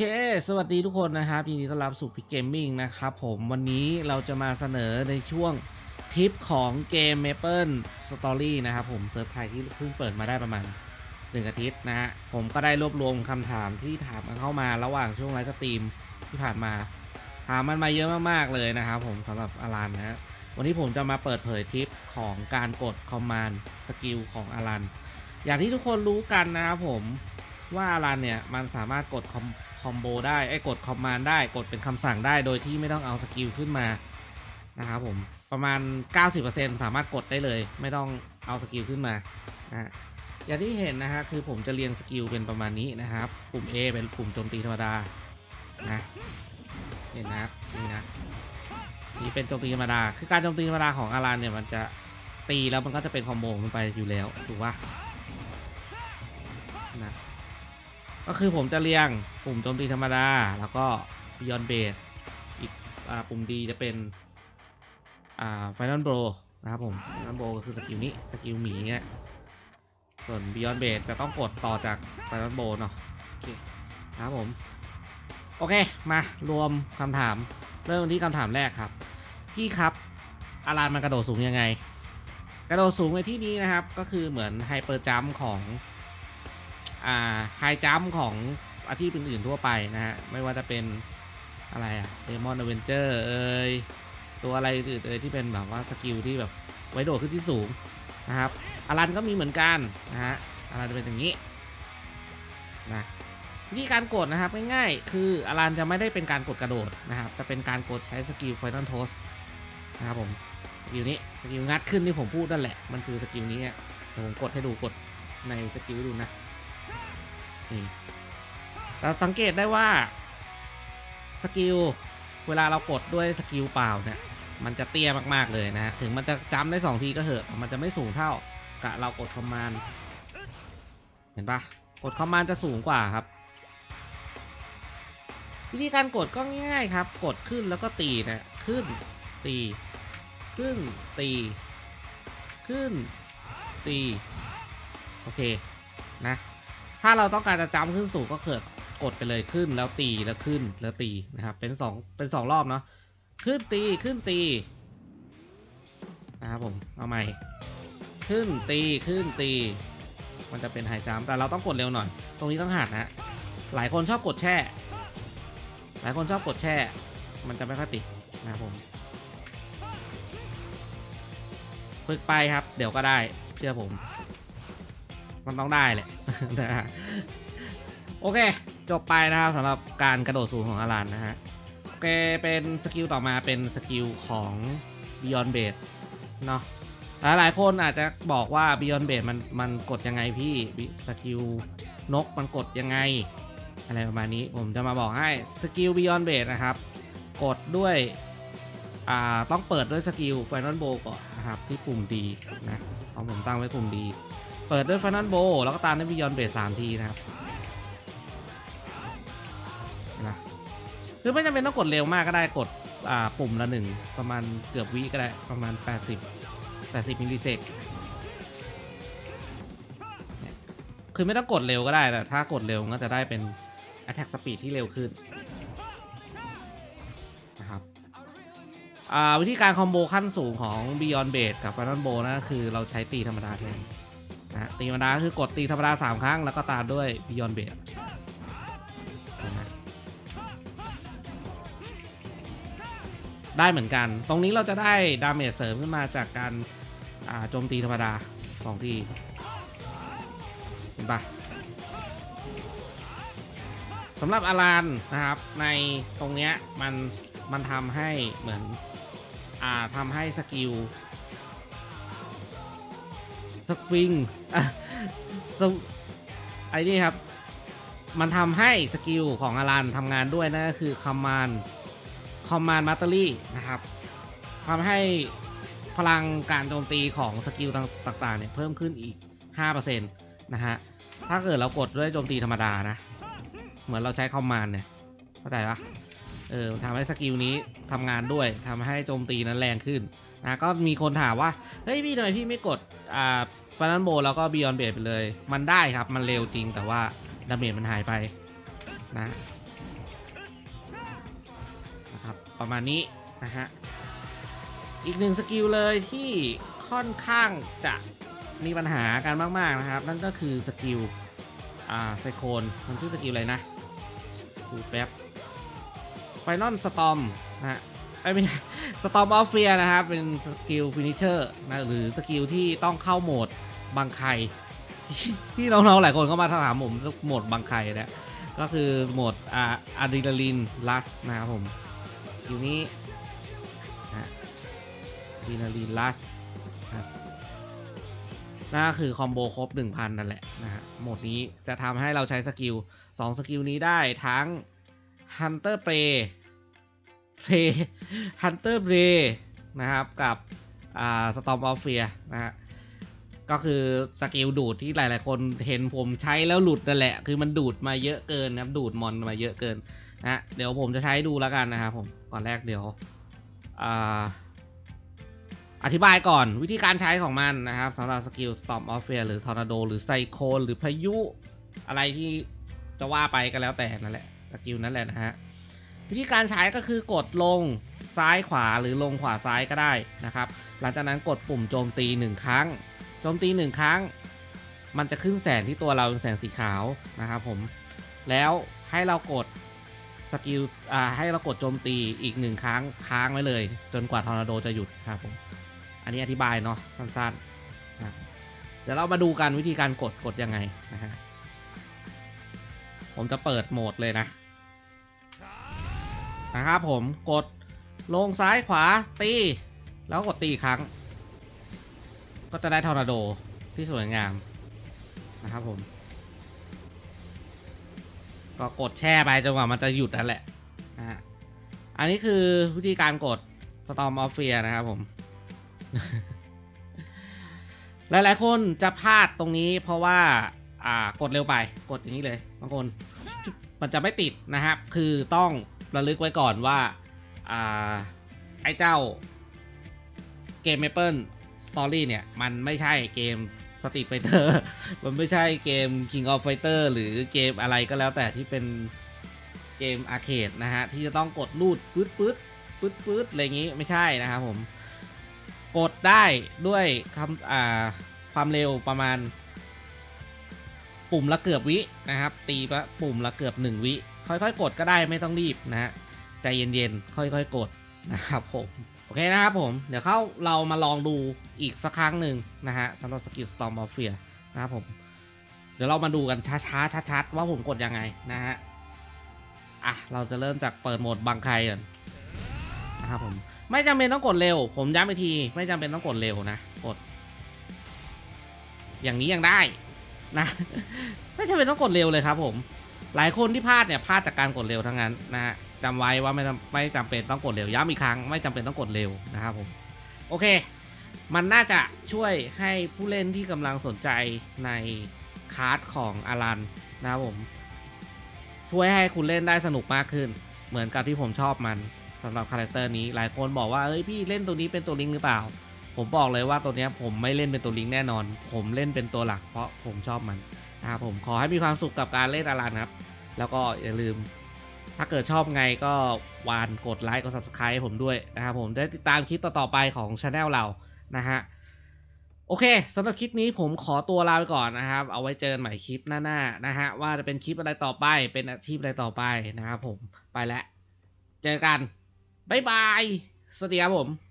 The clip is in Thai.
เค สวัสดีทุกคนนะครับยินดีต้อนรับสู่พิก Gaming นะครับผมวันนี้เราจะมาเสนอในช่วงทิปของเกม Maple Story นะครับผมเซิร์ฟไทยที่เพิ่งเปิดมาได้ประมาณหนึ่งอาทิตย์นะฮะผมก็ได้รวบรวมคำถามที่ถามกันเข้ามาระหว่างช่วง live stream ที่ผ่านมา ถามมันมาเยอะมากๆเลยนะครับผมสำหรับอารันนะฮะวันนี้ผมจะมาเปิดเผยทิปของการกด command skill ของอารันอย่างที่ทุกคนรู้กันนะครับผมว่าอารันเนี่ยมันสามารถกด combo ได้ไอ้กด command ได้กดเป็นคำสั่งได้โดยที่ไม่ต้องเอา skill ขึ้นมานะครับผมประมาณ 90%สามารถกดได้เลย ไม่ต้องเอา skill ขึ้นมานะอย่างที่เห็นนะฮะคือผมจะเรียง skill เป็นประมาณนี้นะครับปุ่ม A เป็นปุ่มโจมตีธรรมดานะเห็นนะนี่นะนี่เป็นโจมตีธรรมดา คือการโจมตีธรรมดาของอารันเนี่ยมันจะตีแล้วมันก็จะเป็น combo มันไปอยู่แล้วถูกปะนะ ก็คือผมจะเรียงปุ่มโจมตีธรรมดา แล้วก็ Beyond b a s อีกอปุ่มดีจะเป็นอ่า Final Blow นะครับผม Final Blow ก็คือ skill นี้ skill หมีเนี่ยส่วน Beyond Blade จะต้องกดต่อจาก Final Blow เนาะโอเคนะครับผม โอเค มารวมคำถาม เริ่มที่คำถามแรกครับ พี่ครับ อารันมันกระโดดสูงยังไง กระโดดสูงในที่นี้นะครับ ก็คือเหมือน hyper jump ของ ไฮจัมของอาชีพอื่นๆทั่วไปนะฮะ ไม่ว่าจะเป็นอะไรอะ Demon Avenger เอ่ยตัวอะไรอื่นเอ่ยที่เป็นแบบว่า skill ที่แบบไว้โดดขึ้นที่สูงนะครับอารันก็มีเหมือนกันนะฮะอารันจะเป็นอย่างนี้นะวิธีการกดนะครับง่ายๆคืออารันจะไม่ได้เป็นการกดกระโดดนะครับ จะเป็นการกดใช้ skill Final Toss นะครับผม skill นี้ skill งัดขึ้นที่ผมพูดนั่นแหละมันคือ skill นี้ผมกดให้ดูกดใน skill ให้ดูนะ นี่เราสังเกตได้ว่า skill เวลาเรากดด้วย skill เปล่าเนี่ยมันจะเตี้ยมากๆเลยนะฮะถึงมันจะจำได้สองทีก็เหอะมันจะไม่สูงเท่ากับเรากดคอมมานด์เห็นปะกดคอมมานด์จะสูงกว่าครับ วิธีการกดก็ง่ายๆครับ กดขึ้นแล้วก็ตีนะขึ้นตี ขึ้นตี ขึ้นตี โอเคนะ ถ้าเราต้องการจะจำขึ้นสูงก็เกิดกดไปเลยขึ้นแล้วตีแล้วขึ้นแล้วตีนะครับ เป็นสองเป็นสองรอบเนาะขึ้นตีขึ้นตีนะครับผมเอาใหม่ ขึ้นตีขึ้นตี มันจะเป็นไฮจัมแต่เราต้องกดเร็วหน่อย ตรงนี้ต้องหัดนะหลายคนชอบกดแช่ หลายคนชอบกดแช่ มันจะไม่ค่อยติดนะครับผมฝึกไปครับ เดี๋ยวก็ได้เชื่อผม มันต้องได้แหละนะฮะโอเค จบไปนะครับสำหรับการกระโดดสูงของอารันนะฮะโอเคเป็นสกิลต่อมาเป็นสกิลของ Beyond Blade เนาะหลายหลายๆคนอาจจะบอกว่า Beyond Base มันมันกดยังไงพี่ skill นกมันกดยังไง อะไรประมาณนี้ผมจะมาบอกให้ skill Beyond Blade นะครับ กดด้วยอ่าต้องเปิดด้วยสกิล Final Bow ก่อนนะครับที่ปุ่ม D นะของผมตั้งไว้ปุ่ม D เปิดด้วย Final Blow แล้วก็ตามด้วย Beyond Blade สามทีนะครับนะคือไม่จำเป็นต้องกดเร็วมากก็ได้กดอ่าปุ่มละหนึ่งประมาณเกือบวิก็ได้ประมาณ 80 80มิลลิเซกคือไม่ต้องกดเร็วก็ได้แต่ถ้ากดเร็วก็จะได้เป็น Attack Speed ที่เร็วขึ้นนะครับวิธีการคอมโบขั้นสูงของ Beyond Base กับ Final Bow นะคือเราใช้ตีธรรมดาแทน นะตีธรรมดาคือกดตีธรรมดา3ครั้งแล้วก็ตามด้วย Beyond Base เห็นได้เหมือนกัน ตรงนี้เราจะได้ damage เสริมขึ้นมาจากการโจมตีธรรมดาสองทีเห็นปะสำหรับอารันนะครับ ในตรงเนี้ยมันมันทำให้เหมือนอ่าทำให้ skill swingอะสไอ้นี่ครับ มันทำให้สกิลของอารันทำงานด้วยนั่นก็คือ Command Command Mastery นะครับทำให้พลังการโจมตีของสกิลต่างๆเนี่ยเพิ่มขึ้นอีก 5%นะฮะ ถ้าเกิดเรากดด้วยโจมตีธรรมดานะ เหมือนเราใช้ command เนี่ย เข้าใจปะเออทำให้สกิลนี้ทำงานด้วยทำให้โจมตีนั้นแรงขึ้น นะก็มีคนถามว่า เฮ้ยพี่ทำไมพี่ไม่กดอ่า Final Blow แล้วก็ Beyond Blade ไปเลย มันได้ครับมันเร็วจริงแต่ว่า damage มันหายไปนะครับประมาณนี้นะฮะอีกหนึ่งสกิลเลยที่ค่อนข้างจะมีปัญหากันมาก ๆ นะครับ นั่นก็คือสกิลอ่าไซโคนมันชื่อสกิลอะไรนะดูแป๊บFinal Storm นะฮะ ไอ้ยไม่ใช่ Storm of Fear นะครับ เป็นสกิล finisher นะหรือสกิลที่ต้องเข้าโหมดบังไคที่น้องๆหลายคนเข้ามาถามผมโหมดบังไคนะก็คือโหมดอ่า Adrenaline Rush นะครับผมอยู่นี้นะ Adrenaline Rush นะนั่นคือคอมโบครบ 1,000 นั่นแหละนะฮะโหมดนี้จะทำให้เราใช้สกิล 2 สกิลนี้ได้ทั้ง Hunter Prey Prey Hunter Prey นะครับ กับอ่า Storm of Fear นะฮะก็คือสกิลดูดที่หลาย ๆ คนเห็นผมใช้แล้วหลุดนั่นแหละ คือมันดูดมาเยอะเกินนะครับ ดูดมอนมาเยอะเกินนะเดี๋ยวผมจะใช้ดูแล้วกันนะครับผมก่อนแรกเดี๋ยวอ่าอธิบายก่อนวิธีการใช้ของมันนะครับสำหรับสกิล Storm of Fear หรือ Tornado หรือไซโคลหรือพายุ อะไรที่จะว่าไปก็แล้วแต่นั่นแหละ สกิลนั่นแหละนะฮะ วิธีการใช้ก็คือกดลงซ้ายขวาหรือลงขวาซ้ายก็ได้นะครับ หลังจากนั้นกดปุ่มโจมตีหนึ่งครั้ง โจมตีหนึ่งครั้ง มันจะขึ้นแสงที่ตัวเราเป็นแสงสีขาวนะครับผม แล้วให้เรากดสกิลอ่าให้เรากดโจมตีอีกหนึ่งครั้งค้างไว้เลย จนกว่าทอร์นาโดจะหยุดครับผม อันนี้อธิบายเนาะสั้นๆนะเดี๋ยวเรามาดูกันวิธีการกดกดยังไงนะฮะผมจะเปิดโหมดเลยนะ นะครับผมกดลงซ้ายขวาตี แล้วกดตีอีกครั้ง ก็จะได้ทอร์นาโดที่สวยงามนะครับผม ก็กดแช่ไปจนกว่ามันจะหยุดนั่นแหละนะฮะอันนี้คือวิธีการกด Storm of Fear นะครับผม หลายๆคนจะพลาดตรงนี้เพราะว่าอ่ากดเร็วไปกดอย่างนี้เลยบางคนมันจะไม่ติดนะครับ คือต้อง ระลึกไว้ก่อนว่าอ่าไอ้เจ้าเกม Maple Story เนี่ย มันไม่ใช่เกม Street Fighter มันไม่ใช่เกม King of Fighter หรือเกมอะไรก็แล้วแต่ที่เป็นเกมอาร์เคดนะฮะ ที่จะต้องกดลูดปื๊ดปื๊ดปื๊ดปื๊ดอะไรอย่างงี้ไม่ใช่นะครับผม กดได้ด้วยคำอ่าความเร็วประมาณ ปุ่มละเกือบวินะครับ ตีปะปุ่มละเกือบหนึ่งวิ ค่อยๆ กดก็ได้ไม่ต้องรีบนะฮะใจเย็นๆ ค่อย ๆ กดนะครับผมโอเคนะครับผม เดี๋ยวเข้าเรามาลองดูอีกสักครั้งหนึ่งนะฮะสำหรับสกิล Storm of Fear นะครับผม เดี๋ยวเรามาดูกันช้าๆชัดๆว่าผมกดยังไงนะฮะอะเราจะเริ่มจากเปิดโหมดบังใครก่อนนะครับผมไม่จำเป็นต้องกดเร็ว ผมย้ำอีกที ไม่จำเป็นต้องกดเร็วนะกด อย่างนี้ยังได้นะ ไม่จำเป็นต้องกดเร็วเลยครับผม หลายคนที่พลาดเนี่ยพลาดจากการกดเร็วทั้งนั้นนะฮะจำไว้ว่าไม่จำไม่จำเป็นต้องกดเร็วย้ำอีกครั้งไม่จำเป็นต้องกดเร็วนะครับผมโอเค มันน่าจะช่วยให้ผู้เล่นที่กำลังสนใจในคาร์ดของอารันนะครับผมช่วยให้คุณเล่นได้สนุกมากขึ้น เหมือนกับที่ผมชอบมันสำหรับ character นี้หลายคนบอกว่าเอ้ยพี่เล่นตัวนี้เป็นตัวลิงหรือเปล่า ผมบอกเลยว่าตัวเนี้ยผมไม่เล่นเป็นตัวลิงแน่นอน ผมเล่นเป็นตัวหลักเพราะผมชอบมันนะครับผมขอให้มีความสุขกับการเล่นอารันครับ แล้วก็อย่าลืม ถ้าเกิดชอบไงก็วานกดไลค์กด subscribe ผมด้วยนะครับผมได้ติดตามคลิปต่อๆไปของช anel เรานะฮะโอเคสำหรับคลิปนี้ผมขอตัวลาไปก่อนนะครับ เอาไว้เจอกันใหม่คลิปหน้าๆนะฮะว่าจะเป็นคลิปอะไรต่อไปเป็นอาชีพอะไรต่อไปนะครับผมไปแล้ว เจอกัน บ๊ายบาย สวัสดีครับผม